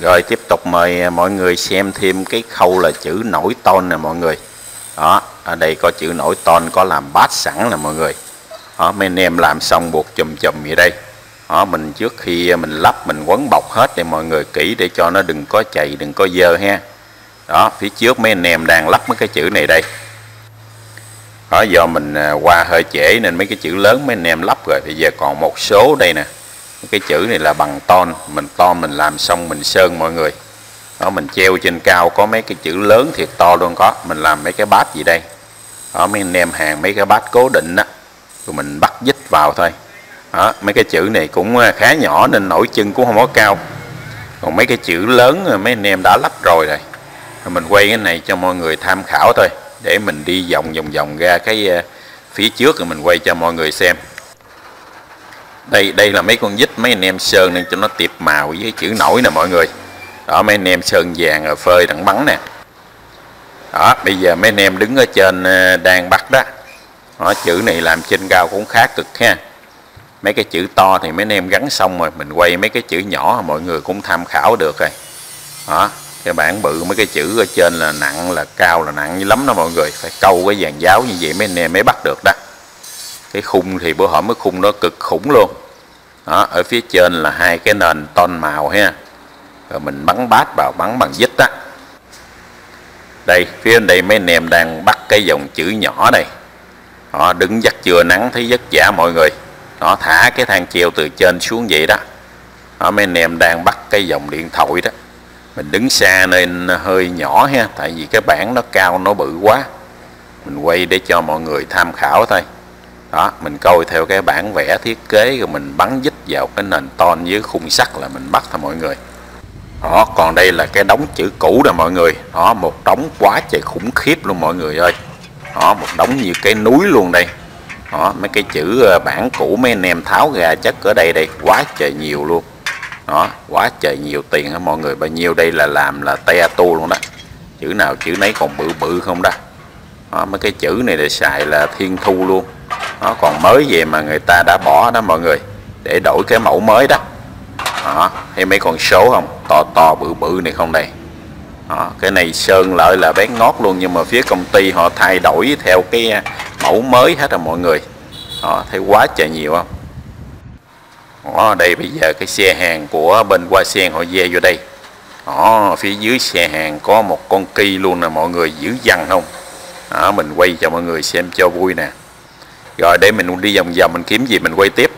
Rồi tiếp tục mời à, mọi người xem thêm cái khâu là chữ nổi ton nè mọi người. Đó, ở đây có chữ nổi ton có làm bát sẵn nè mọi người. Đó, mấy anh em làm xong buộc chùm chùm vậy đây. Đó, mình trước khi à, mình lắp mình quấn bọc hết để mọi người kỹ để cho nó đừng có chày, đừng có dơ ha. Đó, phía trước mấy anh em đang lắp mấy cái chữ này đây. Đó, do mình à, qua hơi trễ nên mấy cái chữ lớn mấy anh em lắp rồi. Bây giờ còn một số đây nè cái chữ này là bằng ton. Mình ton mình làm xong mình sơn mọi người. Đó, mình treo trên cao có mấy cái chữ lớn thiệt to luôn có. Mình làm mấy cái bát gì đây? Đó, mấy anh em hàng mấy cái bát cố định á rồi mình bắt dít vào thôi. Đó, mấy cái chữ này cũng à, khá nhỏ nên nổi chân cũng không có cao. Còn mấy cái chữ lớn à, mấy anh em đã lắp rồi rồi. Mình quay cái này cho mọi người tham khảo thôi, để mình đi vòng vòng vòng ra cái à, phía trước rồi mình quay cho mọi người xem đây đây là mấy con vít, mấy anh em sơn nên cho nó tiệp màu với chữ nổi nè mọi người. Đó, mấy anh em sơn vàng rồi phơi đặng bắn nè. Đó, bây giờ mấy anh em đứng ở trên ờ, đang bắt đó. Đó, chữ này làm trên cao cũng khá cực ha. Mấy cái chữ to thì mấy anh em gắn xong rồi, mình quay mấy cái chữ nhỏ, mọi người cũng tham khảo được rồi. Đó, cái bản bự mấy cái chữ ở trên là nặng, là cao, là nặng như lắm đó mọi người. Phải câu cái dàn giáo như vậy mấy anh em mới bắt được đó. Cái khung thì bữa hổm cái khung đó cực khủng luôn đó, ở phía trên là hai cái nền ton màu ha. Rồi mình bắn bát vào bắn bằng dít á. Đây phía bên đây mấy anh em đang bắt cái dòng chữ nhỏ này họ đứng dắt chừa nắng thấy vất vả mọi người. Nó thả cái thang treo từ trên xuống vậy đó. Đó, mấy anh em đang bắt cái dòng điện thoại đó. Mình đứng xa nên hơi nhỏ ha tại vì cái bảng nó cao nó bự quá. Mình quay để cho mọi người tham khảo thôi đó mình coi theo cái bản vẽ thiết kế rồi mình bắn dít vào cái nền ton với khung sắt là mình bắt thôi mọi người. Đó còn đây là cái đống chữ cũ nè mọi người. Đó một đống quá trời khủng khiếp luôn mọi người ơi. Đó một đống như cái núi luôn đây. Đó mấy cái chữ ờ, bản cũ mấy anh em tháo ra chất ở đây đây quá trời nhiều luôn. Đó quá trời nhiều tiền hả mọi người? Bao nhiêu đây là làm là te tu luôn đó. Chữ nào chữ nấy còn bự bự không đó, đó mấy cái chữ này để xài là thiên thu luôn nó còn mới về mà người ta đã bỏ đó mọi người để đổi cái mẫu mới đó. Đó thấy mấy con số không? To to bự bự này không đây? Đó, cái này sơn lợi là bén ngót luôn nhưng mà phía công ty họ thay đổi theo cái mẫu mới hết rồi mọi người. Đó, thấy quá trời nhiều không? Đó, đây bây giờ cái xe hàng của bên qua sen họ dê vô đây. Đó, phía dưới xe hàng có một con kỳ luôn nè mọi người giữ dằn không? Đó, mình quay cho mọi người xem cho vui nè rồi để mình đi vòng vòng mình kiếm gì mình quay tiếp.